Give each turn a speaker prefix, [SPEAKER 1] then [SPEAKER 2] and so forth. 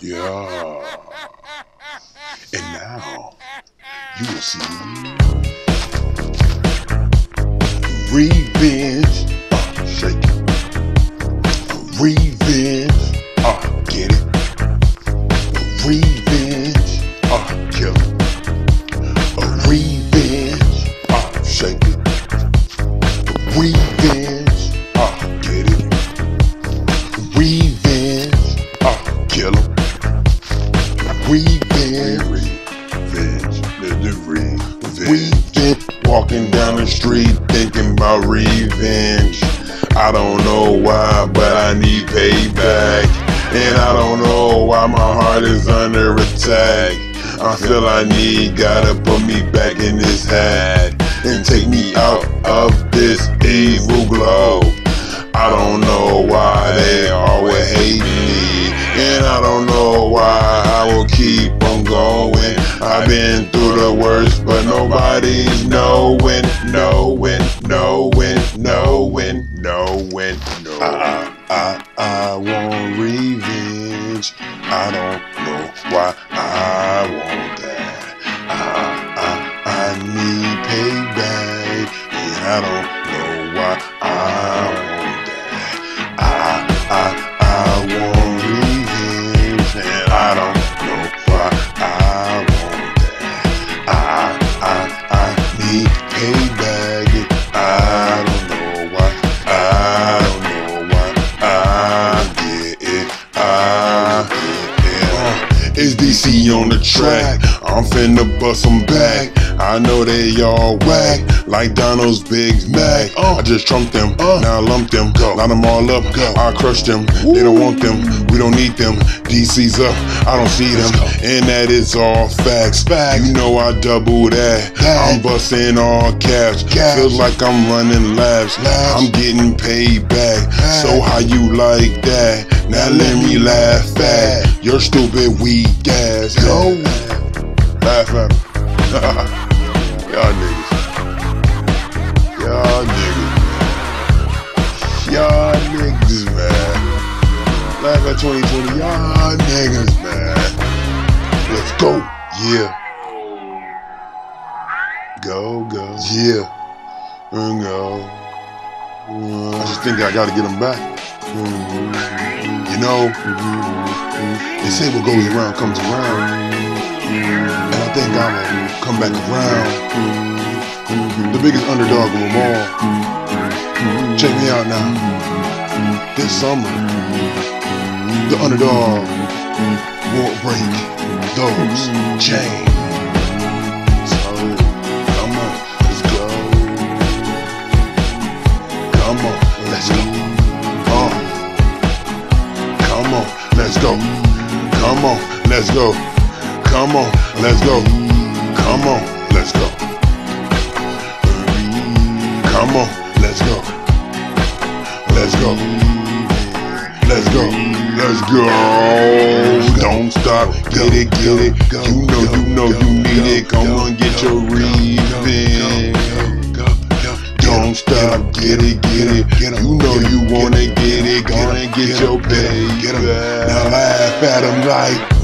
[SPEAKER 1] Yeah. And now you will see revenge. Shake it. Revenge. Walking down the street thinking about revenge. I don't know why, but I need payback. And I don't know why my heart is under attack. I feel I need gotta put me back in this hat and take me out of this evil glow. I don't know why they always hate me. And I don't know why I will keep on going. I've been through the worst, but nobody's knowing, knowing, knowing, knowing, knowing, knowing. I, I, I want revenge. I don't know why I want that. I, I, I need payback. And I don't know why DC on the track. I'm finna bust them back. I know they all whack, like Donald's Big Mac. Uh. I just trumped them, uh. now I lump them, line them all up, go. I crush them. They don't want them, we don't need them. DC's up, I don't see them, and that is all facts. Facts. You know I double that. I'm busting all caps, feels like I'm running laps. I'm getting paid back. So how you like that? Now let me laugh at your stupid weak ass. Go. Laugh at Laugh at 2020. Y'all niggas, man. Let's go. Yeah. Go, go. Yeah. And go. I just think I gotta get them back. You know, they say what goes around comes around. And I think I'm gonna come back around. The biggest underdog of them all. Check me out now. This summer, the underdog won't break those chains. Come on, let's go. Come on, let's go. Uh, come on, let's go. Come on, let's go. Come on, let's go. Come on, let's go. Come on, let's go. Let's go. Let's go. Let's go. Don't stop. Get it, get it. You know, you know you need it. Come on, get your revenge. Don't stop. Get it, get it. You know you wanna get it. Gonna get your pay. Now laugh at him like.